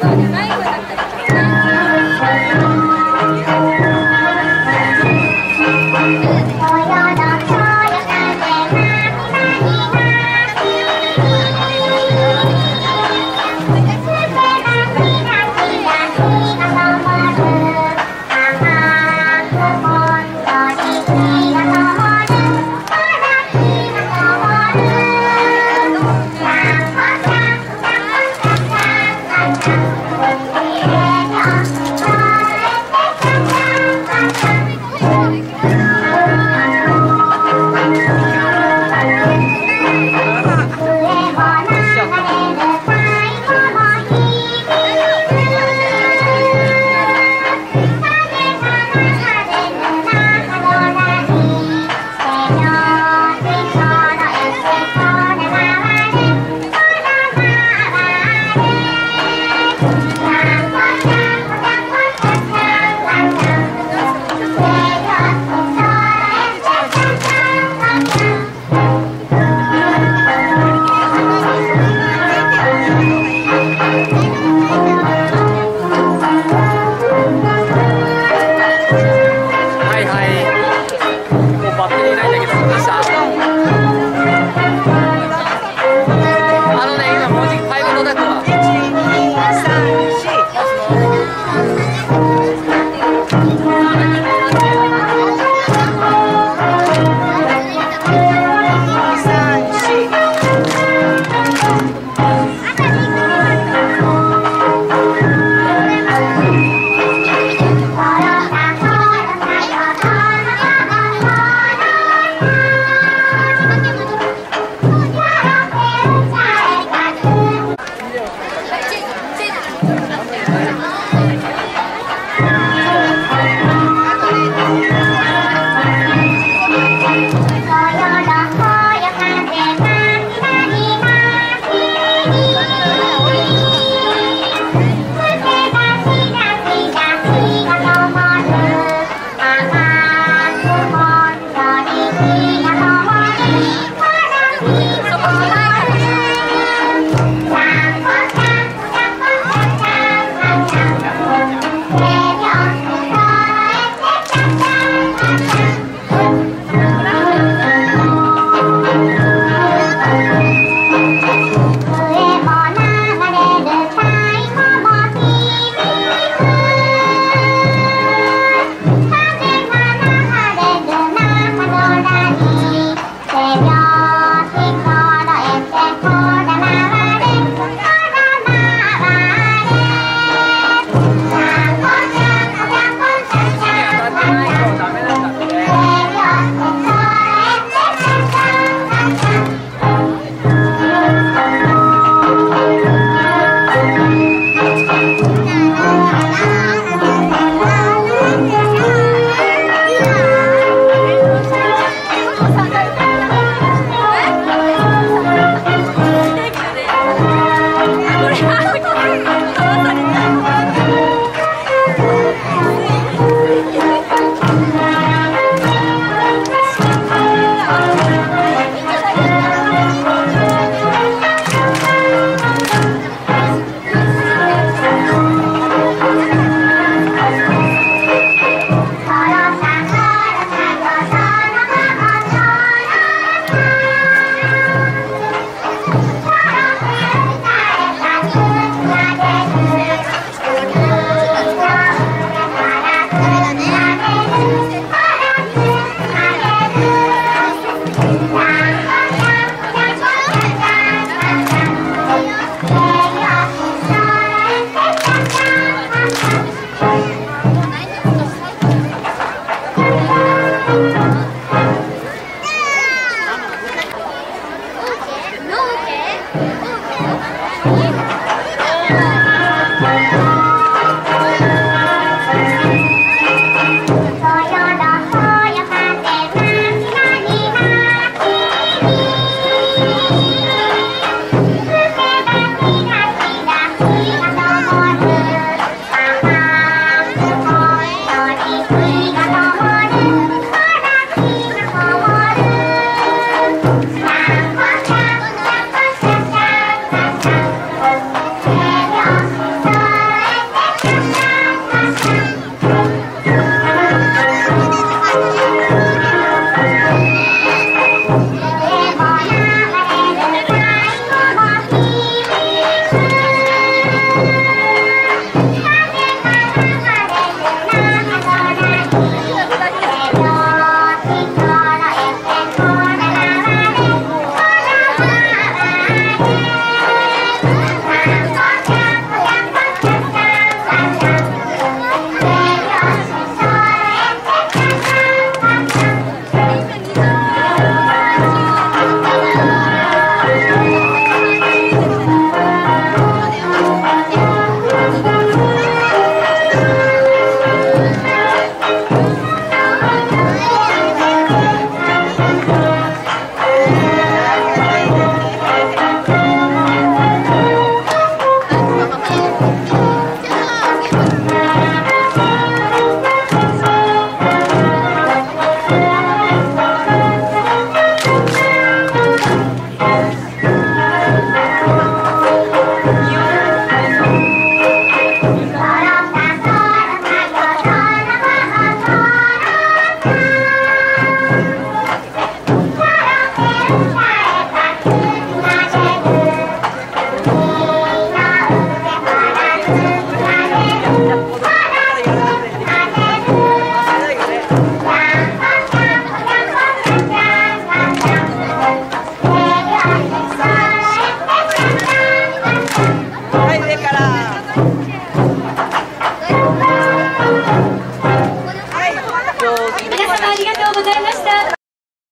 快点来